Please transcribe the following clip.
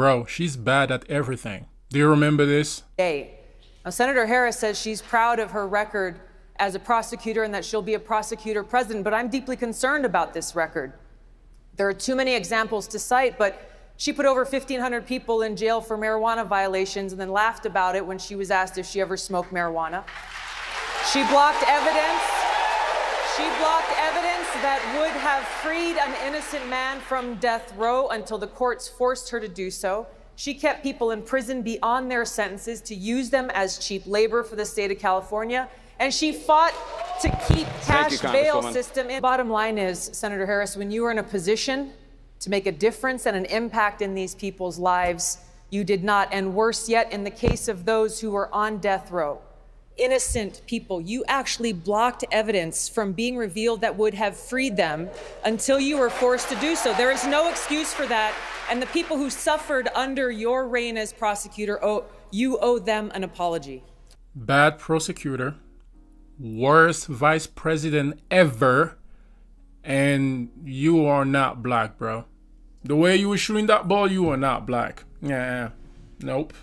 Bro, she's bad at everything. Do you remember this? Hey. Now, Senator Harris says she's proud of her record as a prosecutor and that she'll be a prosecutor president, but I'm deeply concerned about this record. There are too many examples to cite, but she put over 1,500 people in jail for marijuana violations and then laughed about it when she was asked if she ever smoked marijuana. She blocked evidence. She blocked evidence that would have freed an innocent man from death row until the courts forced her to do so. She kept people in prison beyond their sentences to use them as cheap labor for the state of California. And she fought to keep cash you, bail system in. Bottom line is, Senator Harris, when you were in a position to make a difference and an impact in these people's lives, you did not. And worse yet, in the case of those who were on death row, innocent people. You actually blocked evidence from being revealed that would have freed them until you were forced to do so. There is no excuse for that. And the people who suffered under your reign as prosecutor, owe, you owe them an apology. Bad prosecutor, worst vice president ever, and you are not black, bro. The way you were shooting that ball, you are not black. Yeah, nope.